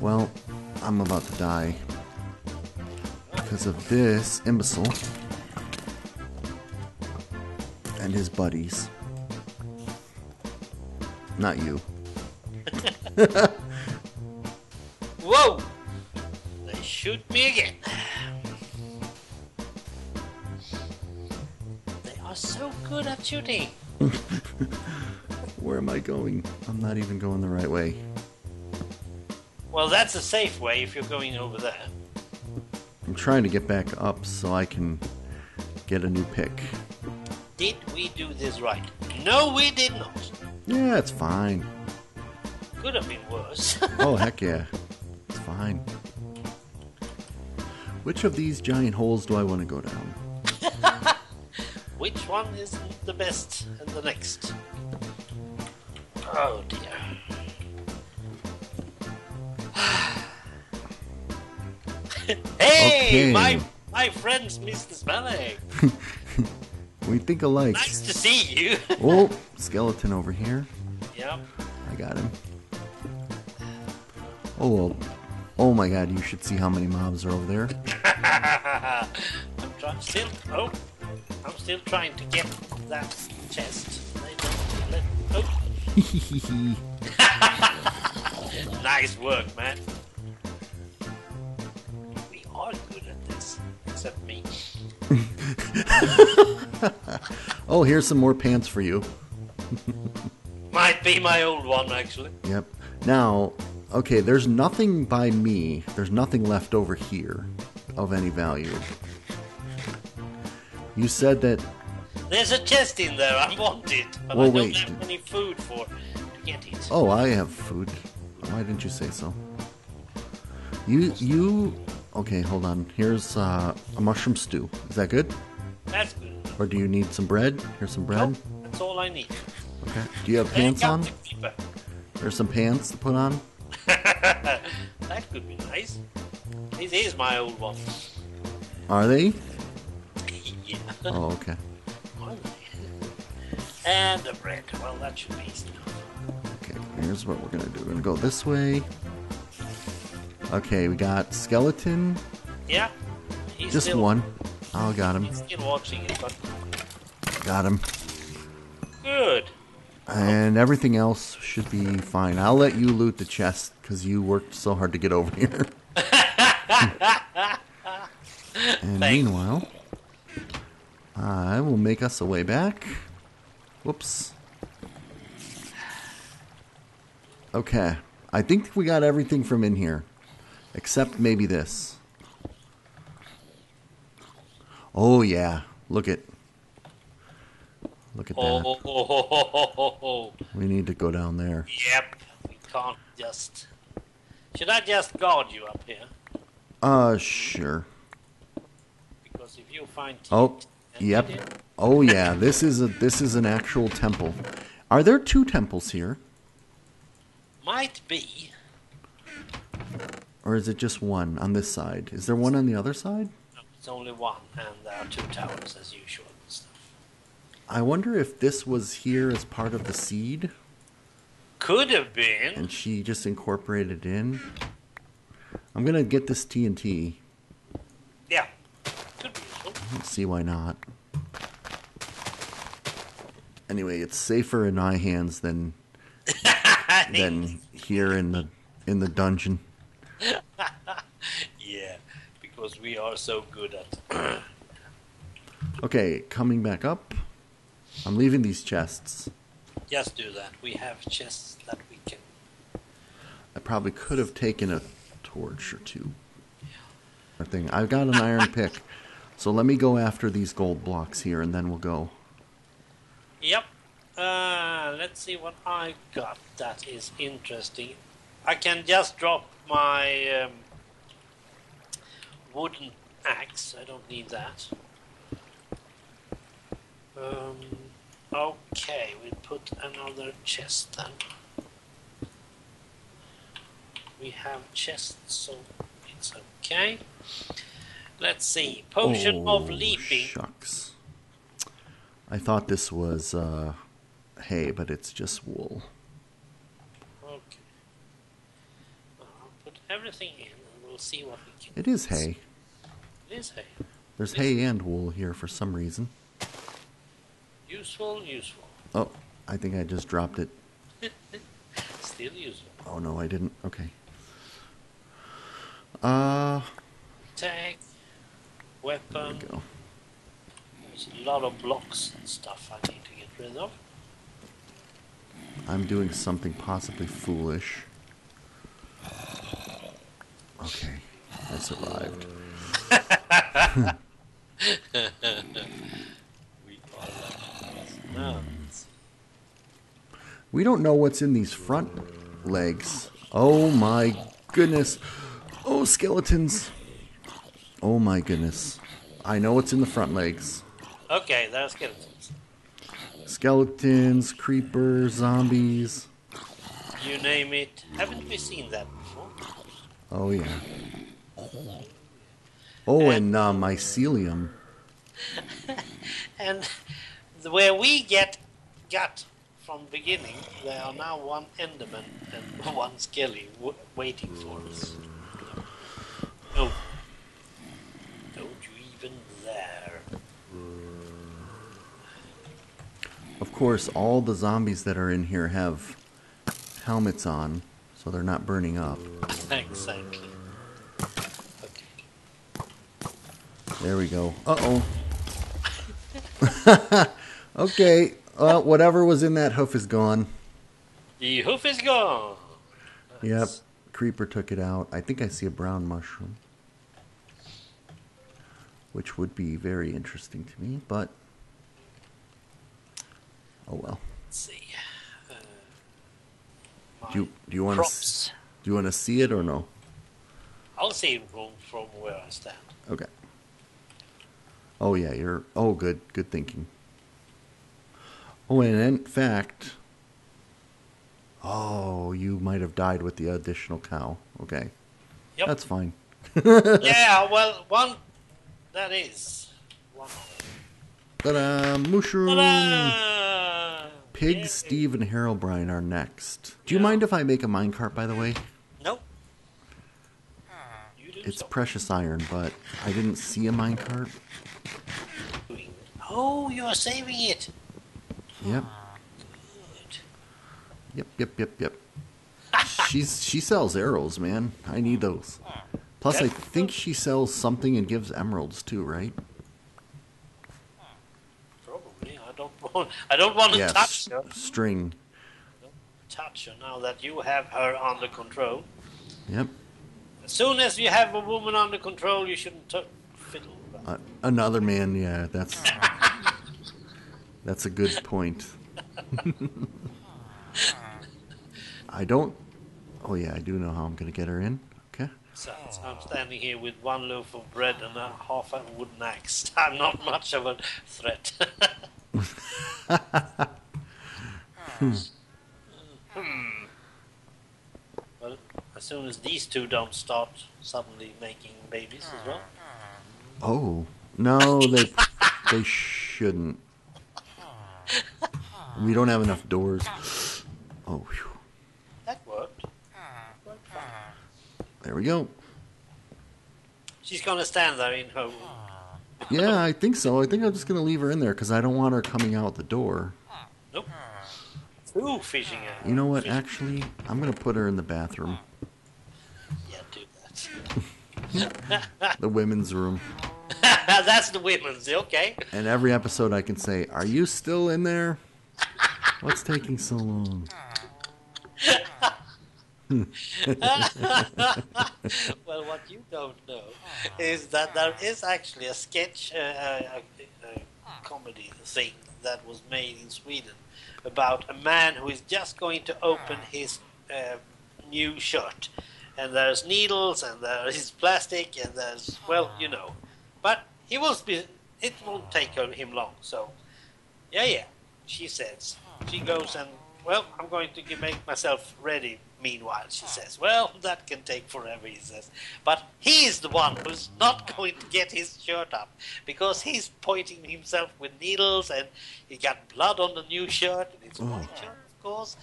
Well, I'm about to die. Because of this imbecile. And his buddies. Not you. Whoa! They shoot me again. They are so good at shooting. Where am I going? I'm not even going the right way. Well, that's a safe way if you're going over there. I'm trying to get back up so I can get a new pick. Did we do this right? No, we did not. Yeah, it's fine. Could have been worse. Oh, heck yeah. It's fine. Which of these giant holes do I want to go down? Which one is the best and the next? Oh dear. Hey, Okay. my my friends, Mr. Smalec. We think alike. Nice to see you. Oh, skeleton over here. yep. I got him. Oh, well. oh my god, you should see how many mobs are over there. I'm still. Oh, I'm still trying to get that chest. Let. Oh, nice work, man. oh, here's some more pants for you. Might be my old one, actually. Yep. Now, okay, there's nothing by me. There's nothing left over here of any value. You said that. There's a chest in there. I want it, but Well, I don't wait. have any food for to get it. Oh, I have food. Why didn't you say so? You, you. Okay, hold on. Here's uh, a mushroom stew. Is that good? That's good. Or do you need some bread? Here's some bread. Nope, that's all I need. Okay. Do you have pants on? There's some pants to put on. that could be nice. This is my old one. Are they? yeah. Oh, okay. And the bread. Well, that should be easy. Okay, here's what we're gonna do. We're gonna go this way. Okay, we got skeleton. Yeah. He's Just still, one. Oh, got him. He's still watching it, but Got him. good. And everything else should be fine. I'll let you loot the chest because you worked so hard to get over here. and Thanks. meanwhile, I will make us a way back. Whoops. Okay. I think we got everything from in here. Except maybe this. Oh, yeah. Look at. Look at that. Oh, oh, oh. We need to go down there. Yep. We can't just. Should I just guard you up here? Uh, sure. Because if you find Oh, yep. Oh yeah, this is a this is an actual temple. Are there two temples here, might be. or is it just one on this side? Is there one on the other side? It's only one, and there are two towers as usual. and stuff. I wonder if this was here as part of the seed, Could have been. and she just incorporated it in. I'm gonna get this TNT. Yeah. Could be useful. Let's see why not. Anyway, it's safer in my hands than than here in the in the dungeon. yeah, because we are so good at. Okay, coming back up. I'm leaving these chests. Just do that. We have chests that we can. I probably could have taken a torch or two. Or thing. I've got an iron pick. So let me go after these gold blocks here and then we'll go. Yep. Uh, let's see what I got that is interesting. I can just drop my um, wooden axe. I don't need that. Um, okay, we put another chest then. We have chests, so it's okay. Let's see. Potion of Oh, leaping. Shucks. I thought this was uh, hay, but it's just wool. Okay. I'll put everything in, see what we can. It is hay. It is hay. There's hay and wool here for some reason. Useful, useful. Oh, I think I just dropped it. Still useful. Oh no, I didn't. Okay. Uh, there weapon. we go. There's a lot of blocks and stuff I need to get rid of. I'm doing something possibly foolish. Okay, I survived. We are now. We don't know what's in these front legs. Oh my goodness. Oh, skeletons. Oh my goodness. I know what's in the front legs. Okay, there's skeletons. Skeletons, creepers, zombies. You name it. Haven't we seen that before? Oh yeah. Oh, and uh, mycelium. And where we get got from beginning, there are now one Enderman and one Skelly w- waiting for us. Oh, don't you even there? Of course, all the zombies that are in here have helmets on, so they're not burning up. Exactly. Okay. There we go. Uh oh. okay. Well, whatever was in that hoof is gone. The hoof is gone. Yep. Creeper took it out. I think I see a brown mushroom. Which would be very interesting to me, but. Oh well. Let's see. Uh, Do you, do you want to. Do you want to see it or no? I'll see it from, from where I stand. Okay. Oh yeah, you're. Oh, good, good thinking. Oh, and in fact. Oh, you might have died with the additional cow. Okay, Yep. that's fine. yeah, well, one. That is. One. Ta-da! Mushroom. Ta-da! Pig, Yeah. Steve, and Herobrine are next. Do you Yeah. mind if I make a minecart, by the way? Nope. You do It's precious iron, but I didn't see a minecart. Oh, you are saving it. Yep, ah, Good. yep, yep, yep, yep. She's she sells arrows, man. I need those. Plus, I think she sells something and gives emeralds too, right? Hmm, probably. I don't want. I don't want to Yes. touch her. String. Touch her now that you have her under control. Yep. As soon as you have a woman under control, you shouldn't t- fiddle. Uh, another man. Yeah, that's that's a good point. I don't. Oh yeah, I do know how I'm gonna get her in. Okay. So I'm standing here with one loaf of bread and a half a wooden axe. I'm not much of a threat. Hmm. Well, as soon as these two don't start suddenly making babies as well. Oh no, they they shouldn't. We don't have enough doors. Oh, whew. That worked. Worked there we go. She's gonna stand there in her. Yeah, I think so. I think I'm just gonna leave her in there because I don't want her coming out the door. Nope. Ooh, fishing. uh, You know what? fishing- Actually, I'm gonna put her in the bathroom, Yeah, do that. The women's room. That's the women's. Okay. And every episode, I can say, "Are you still in there? What's taking so long?" well, what you don't know is that there is actually a sketch, uh, a, a, a comedy thing that was made in Sweden about a man who is just going to open his uh, new shirt, and there's needles and there is plastic and there's well, you know, but he will be. It won't take him long. So, yeah, yeah. She says she goes and well, I'm going to make myself ready. Meanwhile, she says, well, that can take forever. He says, but he's the one who's not going to get his shirt up because he's pointing himself with needles and he got blood on the new shirt and it's a white mm. shirt, of course.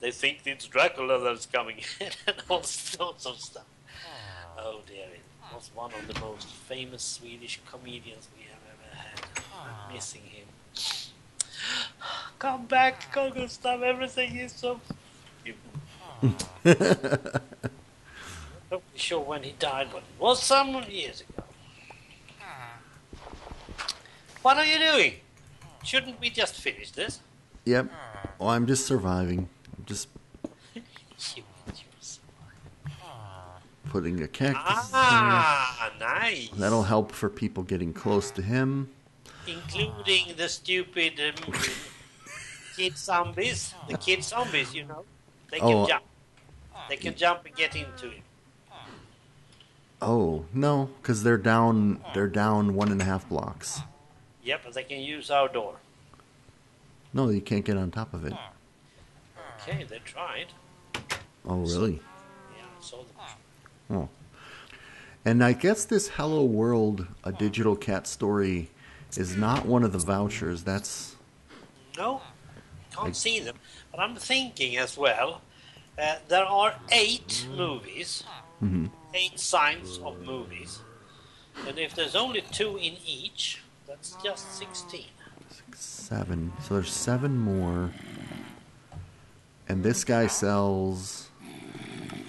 They think it's Dracula that's coming in and all sorts of stuff. Ah. Oh dear, it was one of the most famous Swedish comedians we have ever had. I'm ah. missing him. Come back, ah. Carl Gustav, everything is so. Not really sure when he died, but it was some years ago. What are you doing? Shouldn't we just finish this? Yep. Oh, I'm just surviving. Just putting a cactus Ah, nice. there. That'll help for people getting close to him. including the stupid um, kid zombies. The kid zombies, you know, they can Oh. jump. They can jump and get into him. Oh no, because they're down. They're down one and a half blocks. Yep, but they can use our door. No, you can't get on top of it. Okay, they tried. Oh really? Yeah, I saw them. Oh. And I guess this Hello World, a digital cat story, is not one of the vouchers. That's No, can't Like- see them. But I'm thinking as well. Uh, there are eight movies, Mhm. eight signs of movies, and if there's only two in each, that's just sixteen. six, seven. So there's seven more. And this guy sells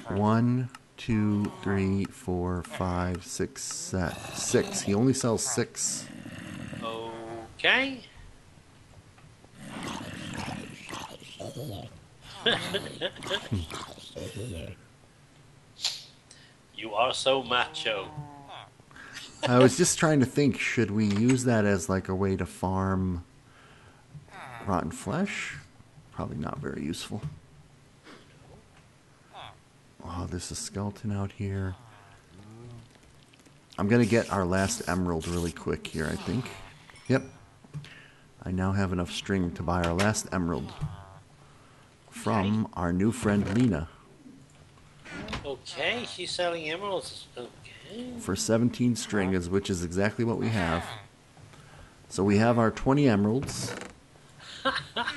one, two, three, four, five, six. He only sells six. Okay. you are so macho. I was just trying to think, should we use that as like a way to farm rotten flesh? Probably not very useful. Oh, there's a skeleton out here. I'm gonna get our last emerald really quick here, I think. Yep. I now have enough string to buy our last emerald from our new friend Lena Okay, she's selling emeralds. Okay. for 17 string, which is exactly what we have. Ah. So we have our 20 emeralds.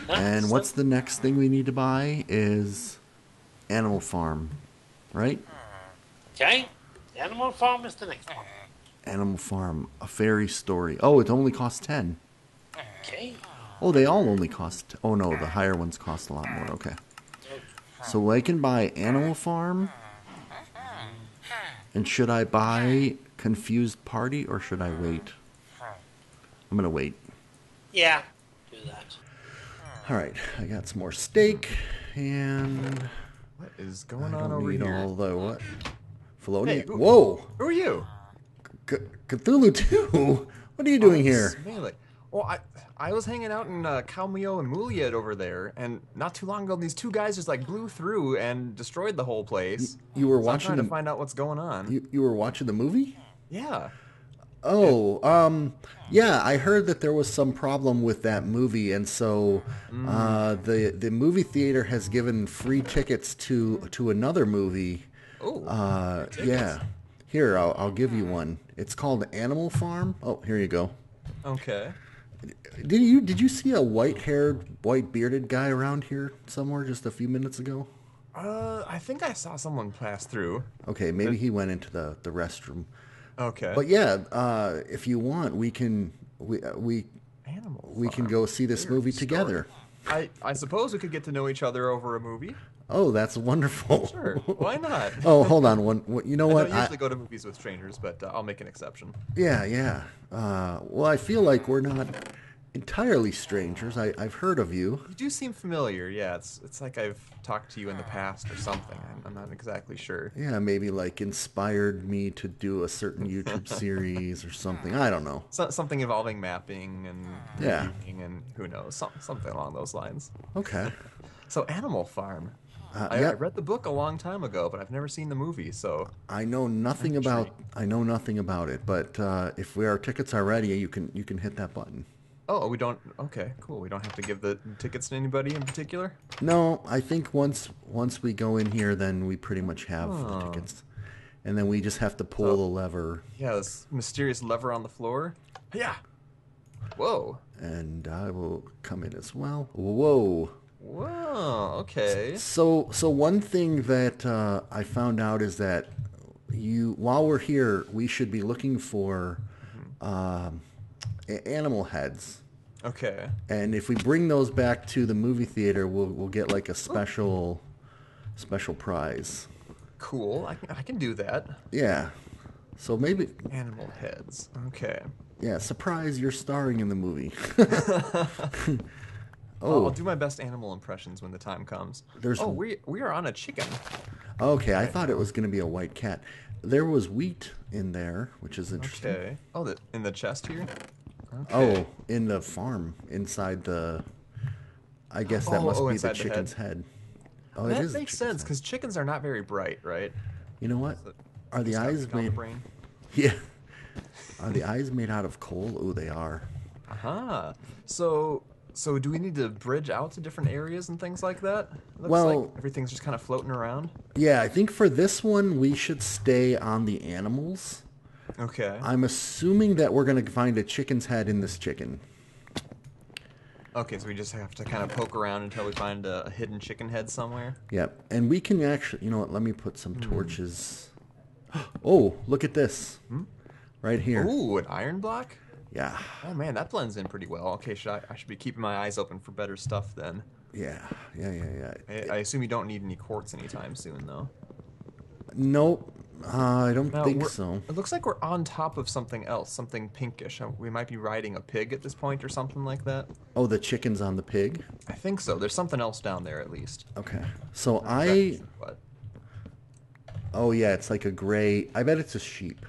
And what's the next thing we need to buy is Animal Farm, right? Okay. Animal Farm is the next one. Animal Farm, a fairy story. Oh, it only costs 10. Okay. Oh, they all only cost. Oh no, the higher ones cost a lot more. Okay. So I can buy Animal Farm. And should I buy Confused Party or should I wait? I'm gonna wait. Yeah. Do that. All right, I got some more steak, and What is going on over need here? all the what? Felony. Hey, who- Whoa, Who are you? C- CthulhuToo. What are you doing Oh, here? Well, I I was hanging out in uh, Kalmio and Muliad over there, and not too long ago, these two guys just like blew through and destroyed the whole place. You were So I'm watching trying the to find out what's going on. you, you were watching the movie? yeah. Oh, um, yeah, I heard that there was some problem with that movie, and so uh, the the movie theater has given free tickets to to another movie. Oh. Uh, yeah, here I'll, I'll give you one. It's called Animal Farm. Oh, here you go. okay. Did you did you see a white haired, white bearded guy around here somewhere just a few minutes ago? Uh, I think I saw someone pass through. Okay, maybe he went into the, the restroom. Okay. But yeah, uh, if you want, we can we uh, we Animal. we can go see this Weird movie story. together. I I suppose we could get to know each other over a movie. Oh, that's wonderful. Sure. Why not? oh, hold on one. one- You know I what? don't I- usually go to movies with strangers, but uh, I'll make an exception. yeah, yeah. Uh, well, I feel like we're not entirely strangers. I, I've heard of you. You do seem familiar. Yeah, it's it's like I've talked to you in the past or something. I'm, I'm not exactly sure. Yeah, maybe like inspired me to do a certain YouTube series or something. I don't know. So, something involving mapping and Yeah. reading and who knows, some, something along those lines. Okay. So Animal Farm. Uh, I, yeah. I read the book a long time ago, but I've never seen the movie. So I know nothing about. I know nothing about it. But uh, if we our tickets are ready, you can you can hit that button. Oh, we don't. Okay, cool. We don't have to give the tickets to anybody in particular. No, I think once once we go in here, then we pretty much have the Oh. tickets, and then we just have to pull So- the lever, Yeah, this mysterious lever on the floor. Yeah. Whoa. and I will come in as well. Whoa. Whoa. Okay. So so one thing that uh, I found out is that you while we're here, we should be looking for um, a- animal heads. Okay. And if we bring those back to the movie theater, we'll we'll get like a special special prize. Cool. I can, I can do that. Yeah. So maybe Animal heads. Okay. yeah, surprise you're starring in the movie. Oh, I'll do my best animal impressions when the time comes. There's- Oh, we we are on a chicken. okay. I thought it was going to be a white cat. There was wheat in there, which is interesting. Okay. Oh, the, in the chest here. Oh, in the farm inside the. I guess that Oh, must oh, be the inside the head. chicken's head. Oh, it that is the makes sense because chickens are not very bright, right? You know what? Are the eyes down the made? brain. Yeah. Are the eyes made out of coal? Oh, they are. Aha. Uh-huh. So so do we need to bridge out to different areas and things like that? Looks Well- like everything's just kind of floating around. Yeah, I think for this one we should stay on the animals. Okay. I'm assuming that we're gonna find a chicken's head in this chicken. Okay, so we just have to kind of poke around until we find a, hidden chicken head somewhere. Yep. And we can actually, you know what? Let me put some Hmm. torches. Oh, look at this. Right here. Ooh, an iron block? Yeah. Oh man, that blends in pretty well. Okay, should I, I should be keeping my eyes open for better stuff then. Yeah. Yeah. Yeah. Yeah. I, I assume you don't need any quartz anytime soon, though. Nope. Uh, I don't Now, think so. It looks like we're on top of something else, something pinkish. Uh, We might be riding a pig at this point or something like that. Oh, the chicken's on the pig. I think so. There's something else down there at least. Okay. So Not I. exactly what. Oh yeah, it's like a gray. I bet it's a sheep.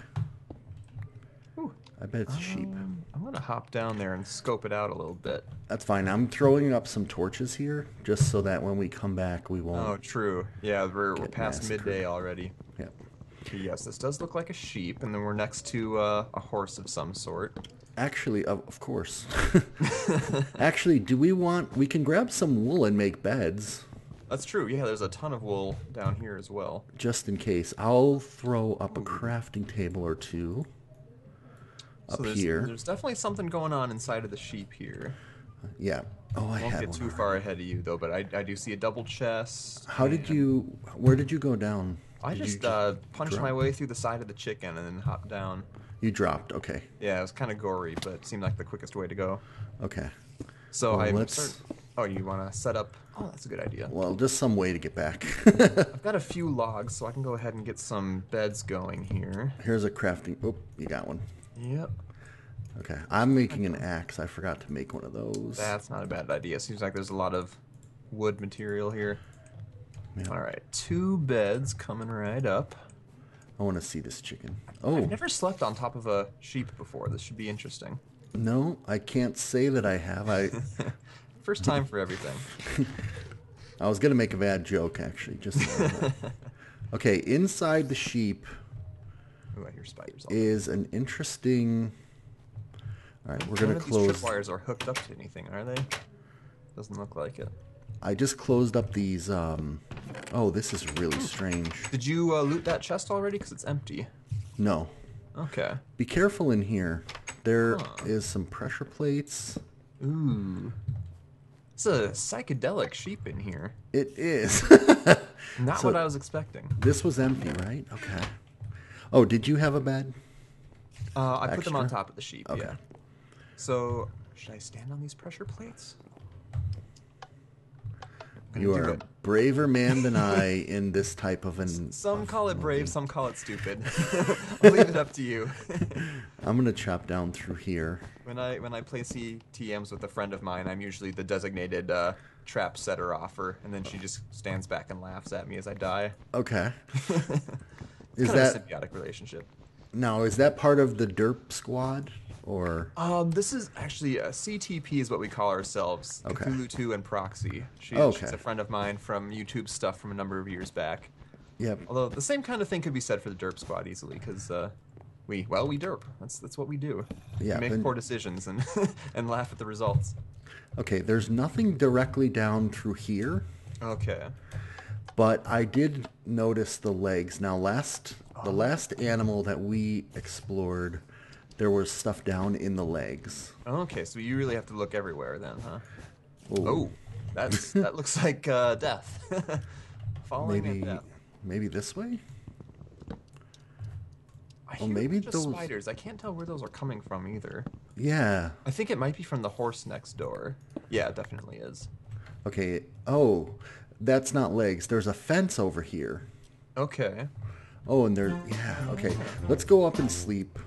Ooh. I bet it's a sheep. I'm gonna hop down there and scope it out a little bit. That's fine. I'm throwing up some torches here, just so that when we come back, we won't. Oh, true. Yeah, we're, we're past massacred. midday already. Yep. Yes, this does look like a sheep, and then we're next to uh, a horse of some sort. Actually, of, of course. Actually, do we want? We can grab some wool and make beds, That's true. Yeah, there's a ton of wool down here as well. just in case. I'll throw up a crafting table or two. Up so there's, here. there's definitely something going on inside of the sheep here. Yeah. Oh, I I won't get too already. far ahead of you though, but I, I do see a double chest. How did you? Where did you go down? I Did just uh, punched drop? my way through the side of the chicken and then hopped down. You dropped. Okay. Yeah, it was kind of gory, but seemed like the quickest way to go. Okay. So Well, I let's- start. Oh, you want to set up? Oh, that's a good idea. Well, just some way to get back. I've got a few logs, so I can go ahead and get some beds going here. Here's a crafting. Oh, you got one. Yep, Okay. I'm making an axe. I forgot to make one of those. that's not a bad idea. Seems like there's a lot of wood material here. Yeah. All right, two beds coming right up. I want to see this chicken. Oh, I've never slept on top of a sheep before. This should be interesting. no, I can't say that I have. I First time for everything. I was gonna make a bad joke actually. Just okay. Inside the sheep Ooh, I hear spiders. Is an interesting. All right, we're None gonna of these close. tripwires are hooked up to anything, are they? Doesn't look like it. I just closed up these. Um. Oh, this is really strange. Did you uh, loot that chest already? Because it's empty. No, Okay. be careful in here. There is Huh. some pressure plates. Ooh. It's a psychedelic sheep in here. It is. Not So- what I was expecting. this was empty, right? Okay. Oh, did you have a bed? Uh, I put them on Extra? top of the sheep, Okay. yeah. So, should I stand on these pressure plates? I'm You are a it. braver man than I in this type of an. Some call it brave, some call it stupid. I'll leave it up to you. I'm gonna chop down through here. when I when I play CTMs with a friend of mine, I'm usually the designated uh, trap setter offer, and then she just stands back and laughs at me as I die. Okay. Is kind that a symbiotic relationship? now? Is that part of the Derp Squad or? Um, this is actually uh, CTP is what we call ourselves. Okay. CthulhuToo and Proxy. She, Okay. She's a friend of mine from YouTube stuff from a number of years back. Yep. Although the same kind of thing could be said for the Derp Squad easily, because uh, we well we derp. That's that's what we do. Yeah, we make but- poor decisions and and laugh at the results. Okay. There's nothing directly down through here, Okay. But I did notice the legs. Now, last the last animal that we explored, there was stuff down in the legs. Okay, so you really have to look everywhere then, huh? Ooh. Oh, that's that looks like uh, death. Falling maybe death. maybe this way. hear maybe just those- spiders. I can't tell where those are coming from either. Yeah. I think it might be from the horse next door. Yeah, it definitely is. Okay. Oh, that's not legs. There's a fence over here. Okay. Oh, and there. Yeah. Okay. Let's go up and sleep.